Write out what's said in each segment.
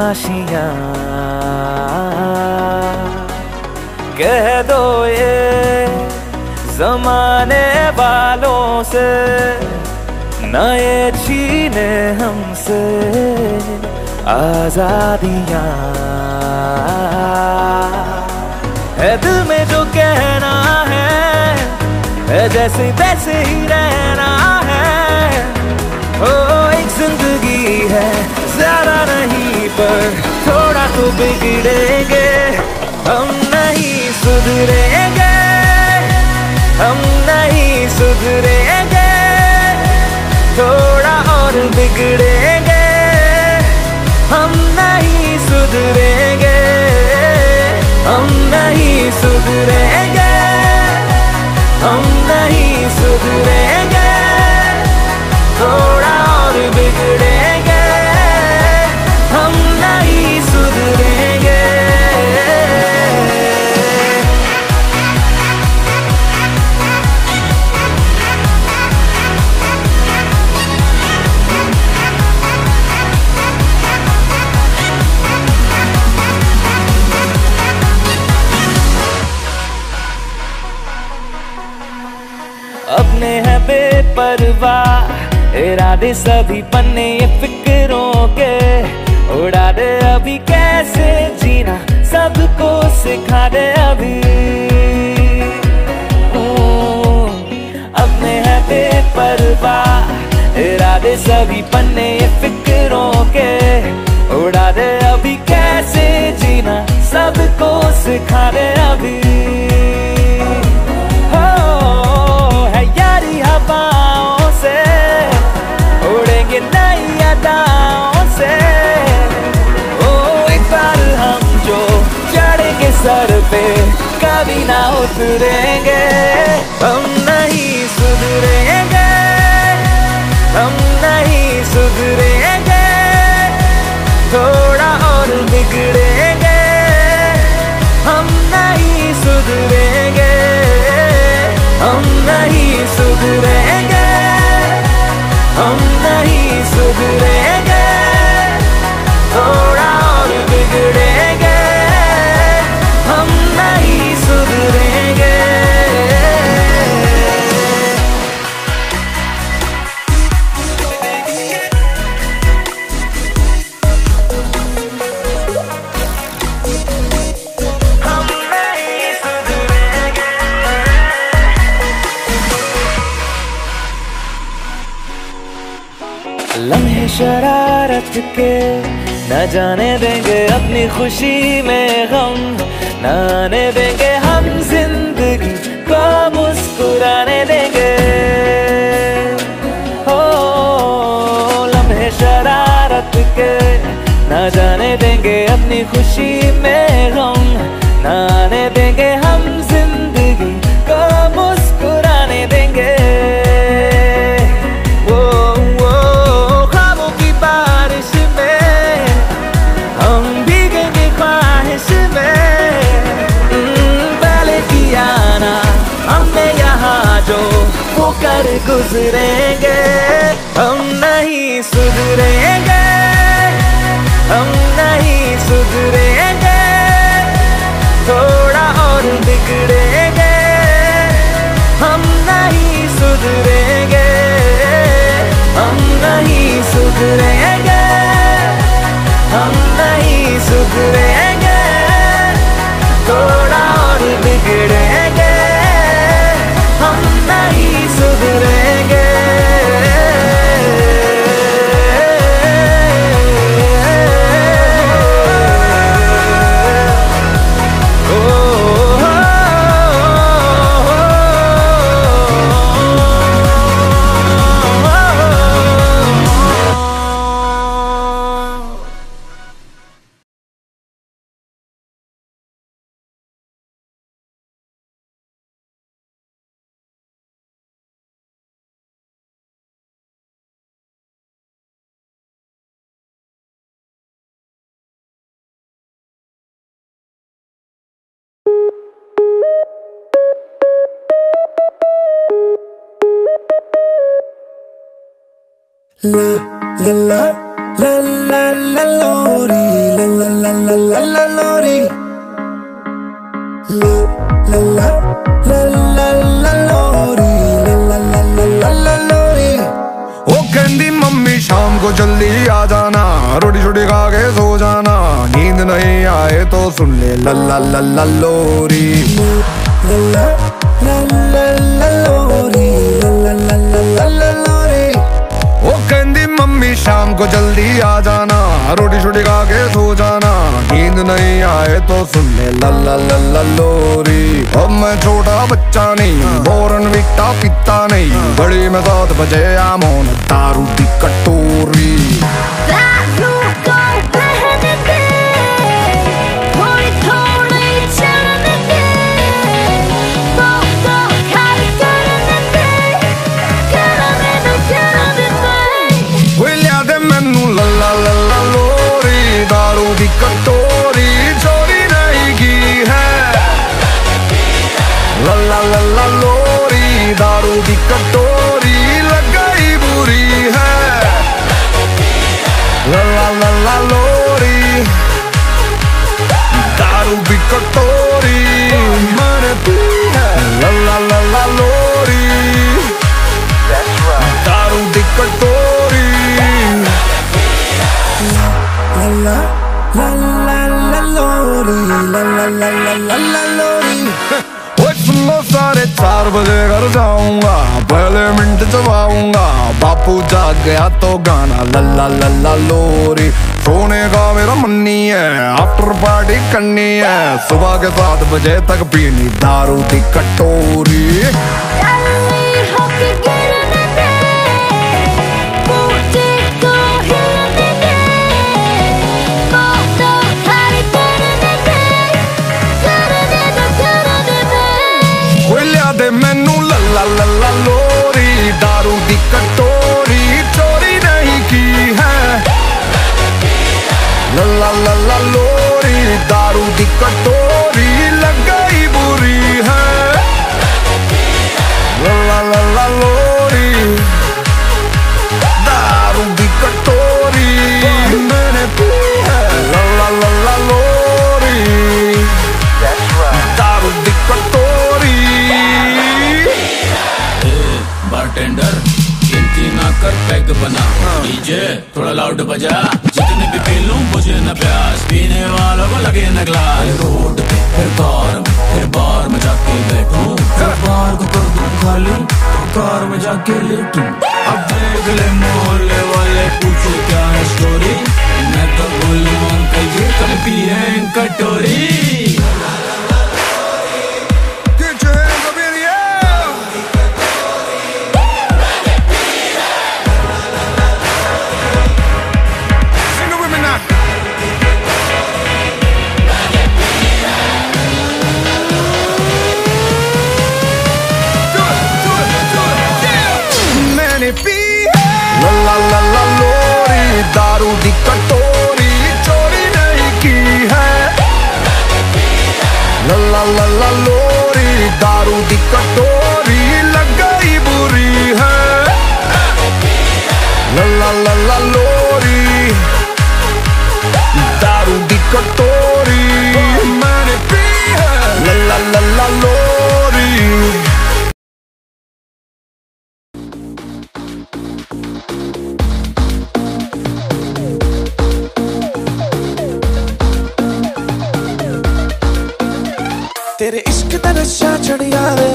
आशिया। कह दो ये जमाने वालों से नए छीने हमसे आजादिया। है दिल में जो कहना है जैसे तैसे ही रहना है। ओ, एक ज़िंदगी है। सारा नहीं, पर थोड़ा तो बिगड़ेंगे। हम नहीं सुधरेंगे। हम नहीं सुधरेंगे। थोड़ा और बिगड़ेंगे। हम नहीं सुधरेंगे। हम नहीं सुधरेंगे। हम नहीं सुधरेंगे। इरादे सभी पन्ने ये फिक्रों के। उड़ा दे अभी कैसे जीना, सबको सिखा दे अभी। अपने है बेपरवाह। इरादे सभी पन्ने ये फिक्रों के। उड़ा दे अभी कैसे जीना, सबको सिखा दे अभी। उतरेंगे हम नहीं सुधरेंगे, हम नहीं सुधरेंगे, थोड़ा और बिगड़ेंगे, हम नहीं सुधरेंगे, हम नहीं सुधरेंगे, हम नहीं सुधरेंगे। शरारत के न जाने देंगे अपनी खुशी में गम, न आने देंगे हम ज़िंदगी को मुस्कुराने देंगे। हो, लम्हे शरारत के न जाने देंगे अपनी खुशी में गम, न आने देंगे कर गुजरेंगे, हम नहीं सुधरेंगे, हम नहीं सुधरेंगे, थोड़ा और बिगड़ेंगे, हम नहीं सुधरेंगे, हम नहीं सुधरेंगे, हम नहीं सुधरेंगे। La la la la la la lori la la la la la la lori La la la la la la lori la la la la la la lori वो कहती मम्मी शाम को जल्दी आ जाना रोटी छोटी खा के सो जाना नींद नहीं आए तो सुन ले लल्ला लल्ला लोरी la मम्मी, शाम को जल्दी आ जाना। रोटी छोटी खा के सो जाना। नींद नहीं आए तो सुन ले लल्ला लोरी। अब मैं छोटा बच्चा नहीं, बोरन बिकता पिता नहीं। बड़ी में सात बजे आमोन, दारू दी कटोरी। दी कटोरी लगाई बुरी है। लला लला लोरी। दारू भी कटोरी बजे घर जाऊँगा पहले मिनट चबाऊँगा बापू जाग गया तो गाना लल्ला लल्ला लोरी सोने का मेरा मन्नी है आफ्टर पार्टी करनी है सुबह के सात बजे तक पीनी दारू की कटोरी दारू दी कटोरी लग गई बुरी है। लल्ला लल्ला लोरी। दारू दी कटोरी मैंने पी है। लल्ला लल्ला लोरी। दारू दी कटोरी। बारटेंडर गिनती ना कर पैग बना डीजे। थोड़ा लाउड बजा। जितने भी पी लूँ मुझे न प्यास। पीने वालों को लगे न ग्लास रोड पे, फिर कार में, फिर बार में जाके बैठूं। फिर बार को कर दूँ खाली तो कार में जाके लेटूं। अब देख ले मोहल्ले वाले, पूछो क्या है स्टोरी मैं तो बोलूँ अंकल जी कल पिए कटोरी। लोरी, दारू दी कटोरी, चोरी नहीं की है। लोरी, दारू दी कटोरी लग बुरी है। लल्ला कटोरी। तेरे इश्क दा नशा चढ़िया वे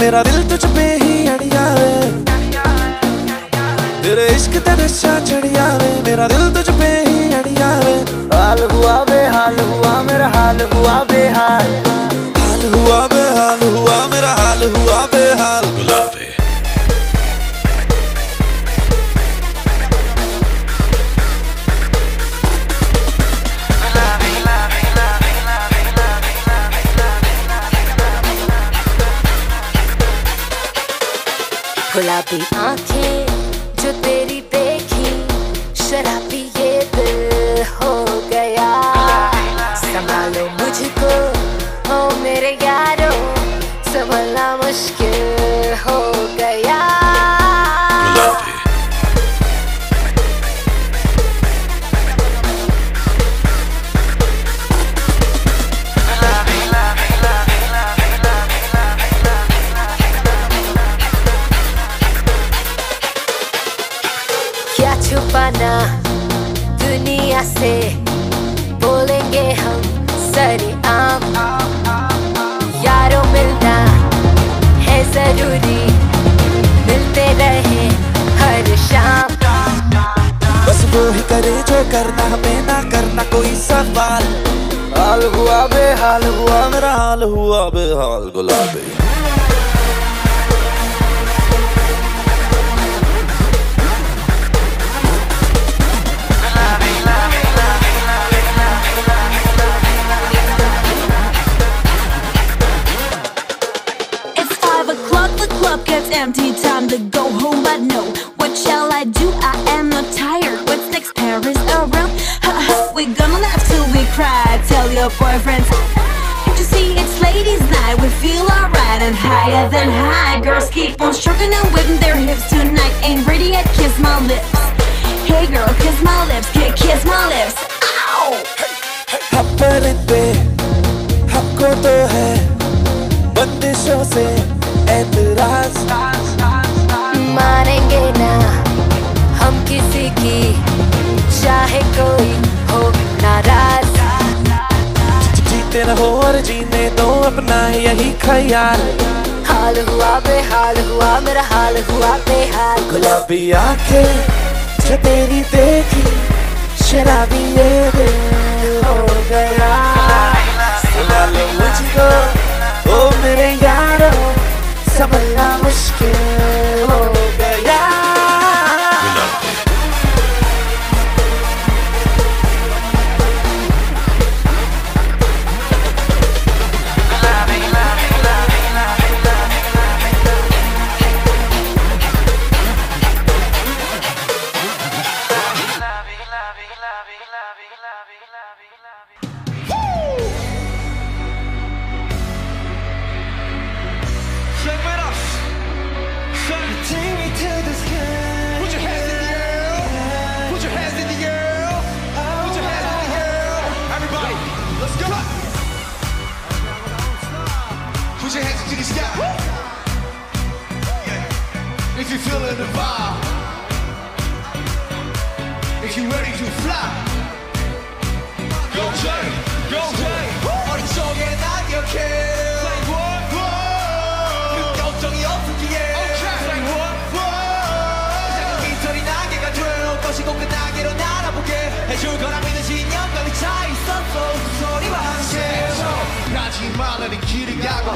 मेरा दिल तुझ पे ही अड़िया वे तेरे इश्क दा नशा चढ़िया वे मेरा दिल तुझ पे ही अड़िया वे हाल हुआ बेहाल हुआ मेरा हाल हुआ बेहाल। हाल हुआ बेहाल हुआ मेरा हाल हुआ बेहाल। गुलाबी गुलाबी से बोलेंगे हम सरे आम यारों मिलना है ज़रूरी। मिलते रहे हर शाम। बस वो ही करे जो करना हमें ना करना कोई सवाल। हाल हुआ बेहाल हुआ, मेरा हाल हुआ बेहाल, गुलाबी। your boyfriends. Can't you see it's ladies' night? We feel alright and higher than high. Girls keep on stroking and whipping their hips tonight. Ain't ready yet, kiss my lips. Hey girl, kiss my lips, ki- kiss my lips. Ow! अपने पे हमको तो है बंदिशों से एतराज मानेंगे ना हम किसी की चाहे कोई हो रहो और जीने दो अपना यही ख्याल। हाल हुआ बेहाल हुआ मेरा हाल हुआ बेहाल। गुलाबी आँखें जो तेरी देखी शराबी ये दिल हो गया। सुना लो मुझको ओ मेरे यारो समझना मुश्किल।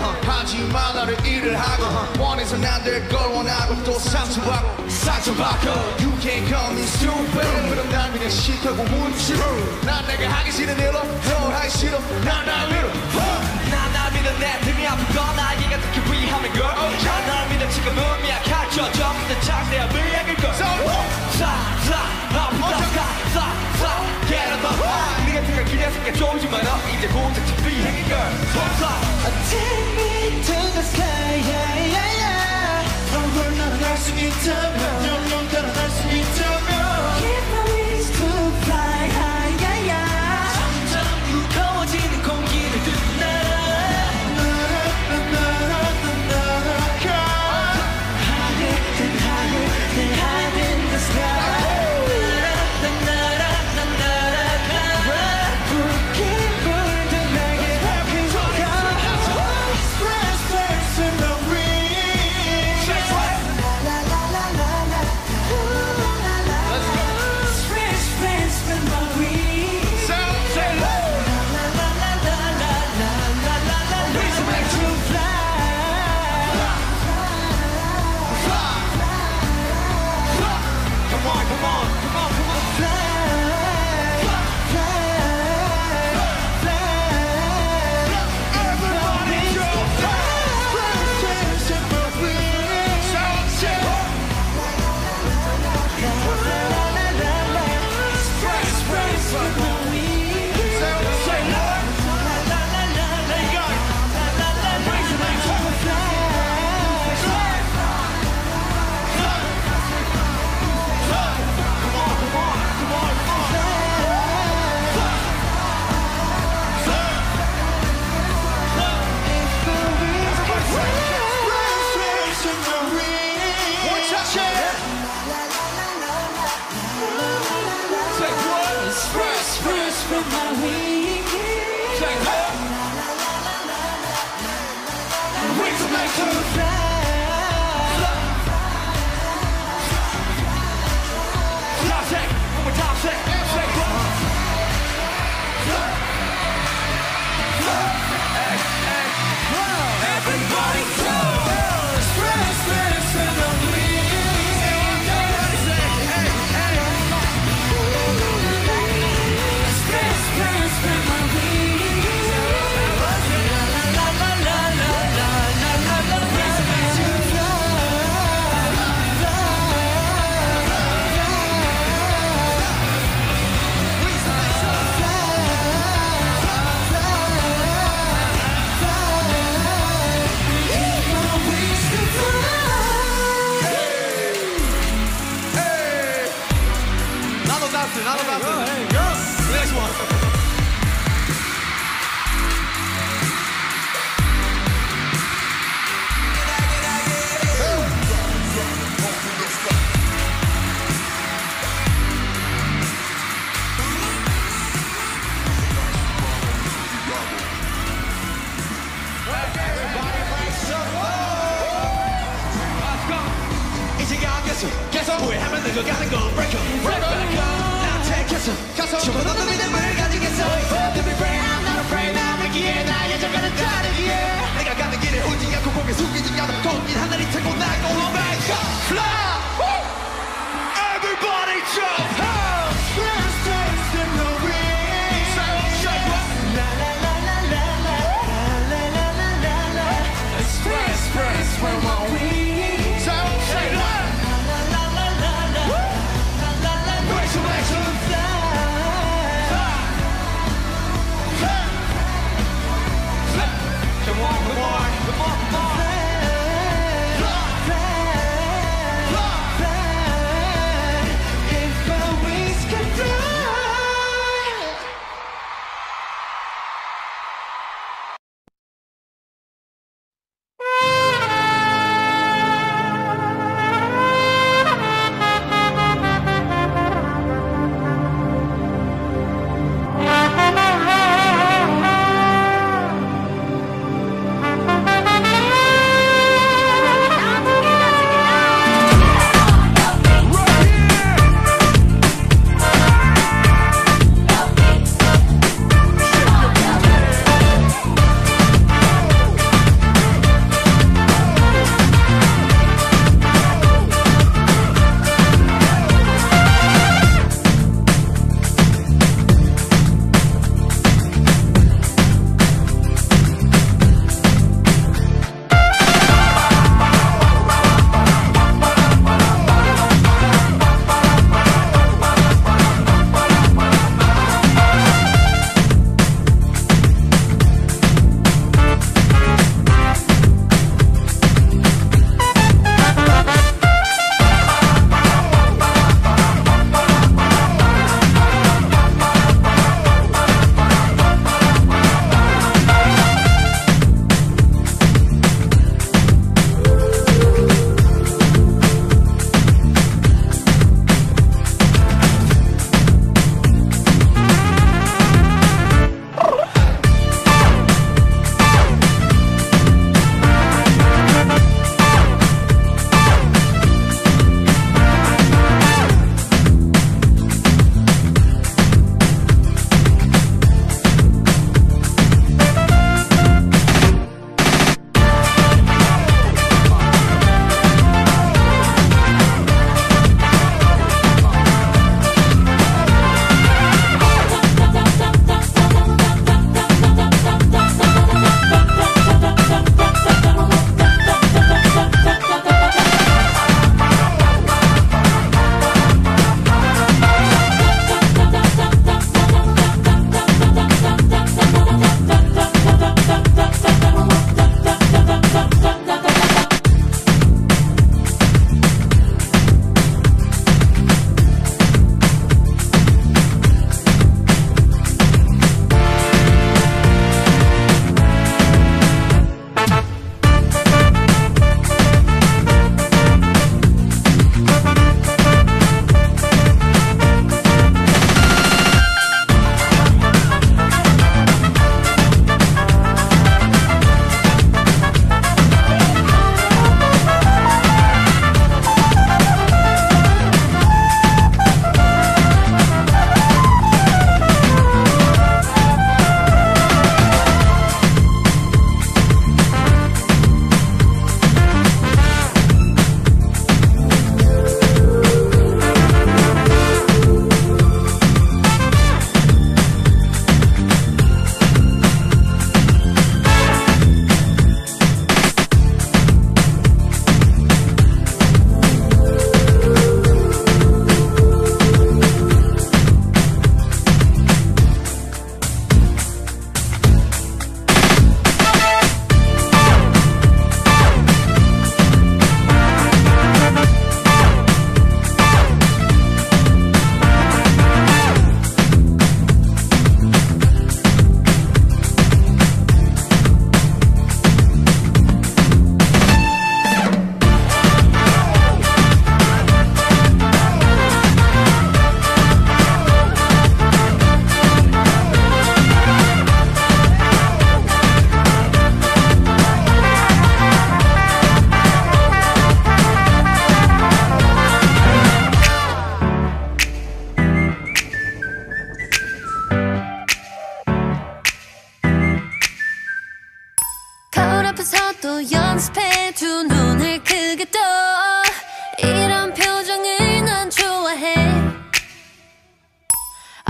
하지마 나를 일을 하고 원해선 안될걸 원하고 또 상처받고 상처받고 You can't call me stupid 그럼 날 그냥 싫다고 묻지 난 내가 하기 싫은 일로 너 하기 싫어 난날 믿어 난날 믿어 내 등이 아프건 나에게 특히 위험한 걸 난날 믿어 지금은 미약할 줄 전부 다 창대한 미약일 걸 싹싹 아프다 싹싹 Get on 냄새가 기대했을게 조금씩 많아. 이제 고작 집이 행인 girl Top Take me to the sky. Yeah, yeah, yeah. 서울 날아갈 수 있다면. 영영 날아갈 수 있다면.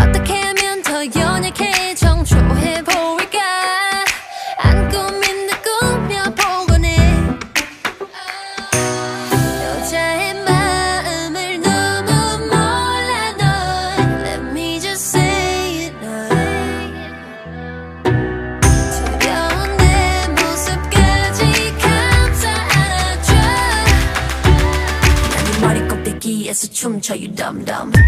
어떻게 하면 더 연약해 정조해 보일까? 안 꾸민다 꾸며보곤 해. 여자의 마음을 너무 몰라 넌내 모습까지 감싸 안아줘. 난네 머리 꼭대기에서 춤춰 you dumb dumb.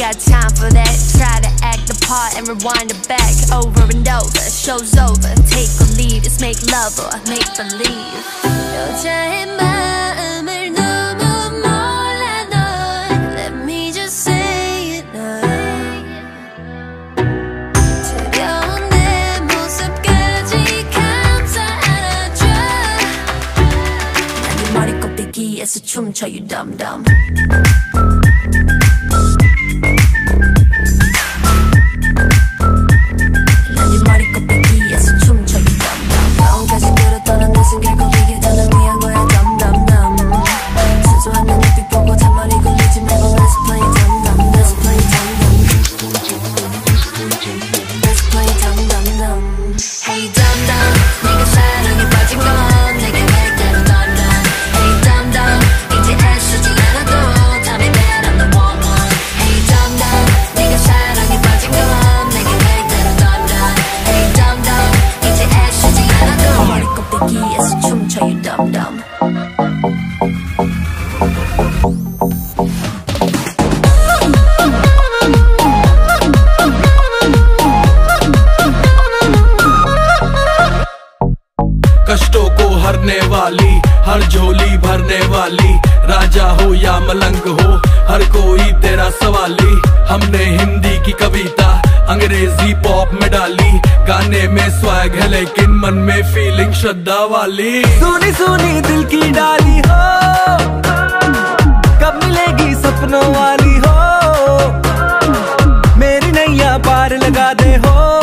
got time for that. Try to act the part and rewind it back Over and over, show's over. Take or leave, it's make love or make believe. 여자의 마음을 너무 몰라 me you dumb dumb. श्रद्धा वाली। सोनी सोनी, दिल की डाली हो। कब मिलेगी सपनों वाली हो। मेरी नैया पार लगा दे हो।